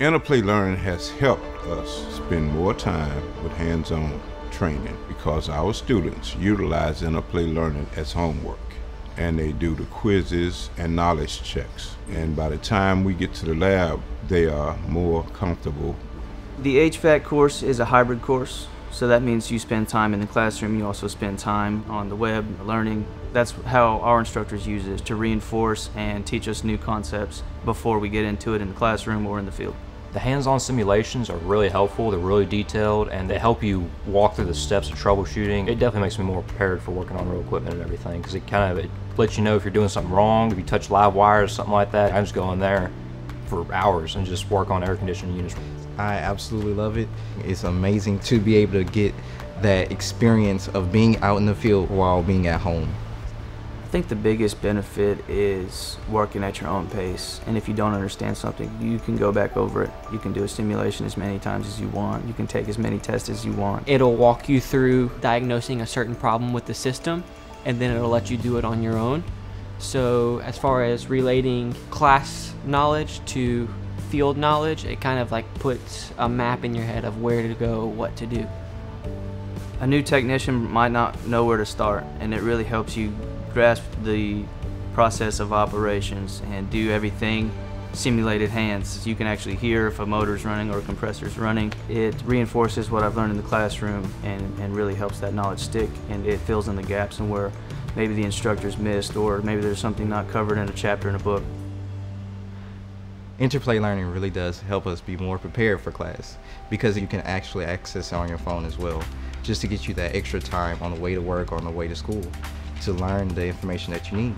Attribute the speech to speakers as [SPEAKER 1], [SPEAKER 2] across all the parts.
[SPEAKER 1] Interplay Learning has helped us spend more time with hands-on training because our students utilize Interplay Learning as homework and they do the quizzes and knowledge checks. And by the time we get to the lab, they are more comfortable.
[SPEAKER 2] The HVAC course is a hybrid course, so that means you spend time in the classroom, you also spend time on the web learning. That's how our instructors use it, to reinforce and teach us new concepts before we get into it in the classroom or in the field.
[SPEAKER 3] The hands-on simulations are really helpful, they're really detailed, and they help you walk through the steps of troubleshooting. It definitely makes me more prepared for working on real equipment and everything, because it kind of it lets you know if you're doing something wrong, if you touch live wires, something like that. I just go in there for hours and just work on air conditioning units.
[SPEAKER 4] I absolutely love it. It's amazing to be able to get that experience of being out in the field while being at home.
[SPEAKER 2] I think the biggest benefit is working at your own pace. And if you don't understand something, you can go back over it. You can do a simulation as many times as you want. You can take as many tests as you want.
[SPEAKER 5] It'll walk you through diagnosing a certain problem with the system, and then it'll let you do it on your own. So as far as relating class knowledge to field knowledge, it kind of like puts a map in your head of where to go, what to do.
[SPEAKER 2] A new technician might not know where to start, and it really helps you grasp the process of operations and do everything simulated hands. You can actually hear if a motor's running or a compressor's running. It reinforces what I've learned in the classroom and, and really helps that knowledge stick and it fills in the gaps and where maybe the instructor's missed or maybe there's something not covered in a chapter in a book.
[SPEAKER 4] Interplay learning really does help us be more prepared for class because you can actually access it on your phone as well just to get you that extra time on the way to work or on the way to school to learn the information that you need.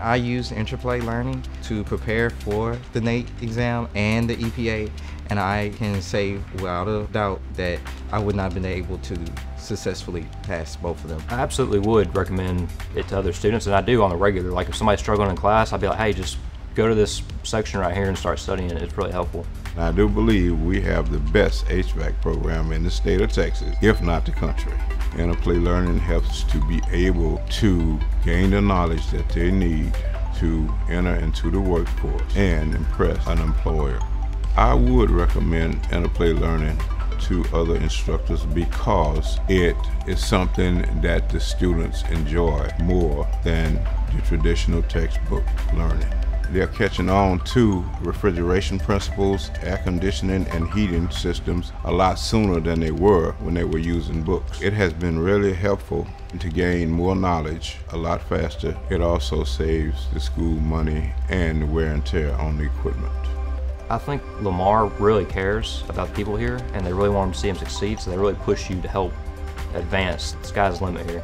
[SPEAKER 4] I use Interplay Learning to prepare for the NATE exam and the EPA, and I can say without a doubt that I would not have been able to successfully pass both of them.
[SPEAKER 3] I absolutely would recommend it to other students, and I do on the regular. Like if somebody's struggling in class, I'd be like, hey, just go to this section right here and start studying it. It's really helpful.
[SPEAKER 1] I do believe we have the best HVAC program in the state of Texas, if not the country. Interplay Learning helps to be able to gain the knowledge that they need to enter into the workforce and impress an employer. I would recommend Interplay Learning to other instructors because it is something that the students enjoy more than the traditional textbook learning. They're catching on to refrigeration principles, air conditioning, and heating systems a lot sooner than they were when they were using books. It has been really helpful to gain more knowledge a lot faster. It also saves the school money and wear and tear on the equipment.
[SPEAKER 3] I think Lamar really cares about the people here and they really want to see them succeed, so they really push you to help advance. The sky's limit here.